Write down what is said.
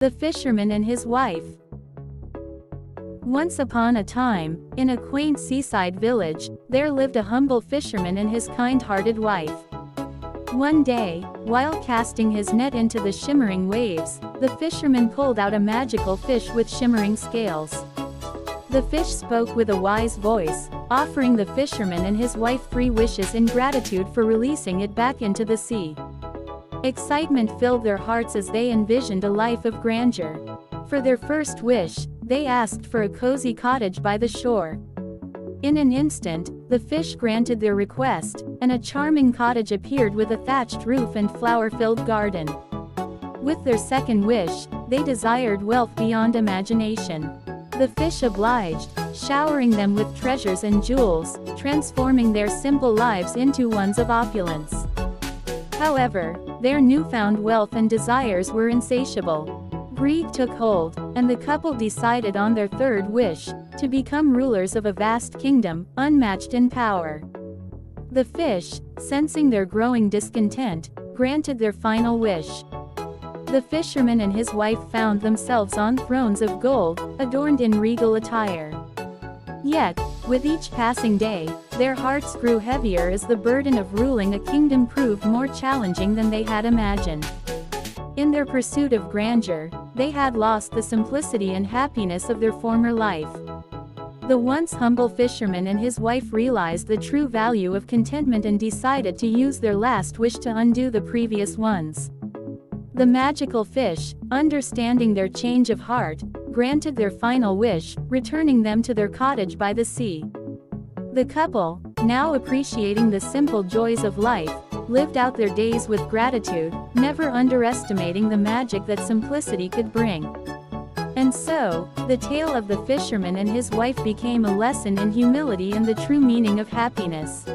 The Fisherman and His Wife Once upon a time, in a quaint seaside village, there lived a humble fisherman and his kind-hearted wife. One day, while casting his net into the shimmering waves, the fisherman pulled out a magical fish with shimmering scales. The fish spoke with a wise voice, offering the fisherman and his wife three wishes in gratitude for releasing it back into the sea. Excitement filled their hearts as they envisioned a life of grandeur. For their first wish, they asked for a cozy cottage by the shore. In an instant, the fish granted their request, and a charming cottage appeared with a thatched roof and flower-filled garden. With their second wish, they desired wealth beyond imagination. The fish obliged, showering them with treasures and jewels, transforming their simple lives into ones of opulence. However, their newfound wealth and desires were insatiable. Greed took hold, and the couple decided on their third wish, to become rulers of a vast kingdom, unmatched in power. The fish, sensing their growing discontent, granted their final wish. The fisherman and his wife found themselves on thrones of gold, adorned in regal attire. Yet, with each passing day, their hearts grew heavier as the burden of ruling a kingdom proved more challenging than they had imagined. In their pursuit of grandeur, they had lost the simplicity and happiness of their former life. The once humble fisherman and his wife realized the true value of contentment and decided to use their last wish to undo the previous ones. The magical fish, understanding their change of heart, granted their final wish, returning them to their cottage by the sea. The couple, now appreciating the simple joys of life, lived out their days with gratitude, never underestimating the magic that simplicity could bring. And so, the tale of the fisherman and his wife became a lesson in humility and the true meaning of happiness.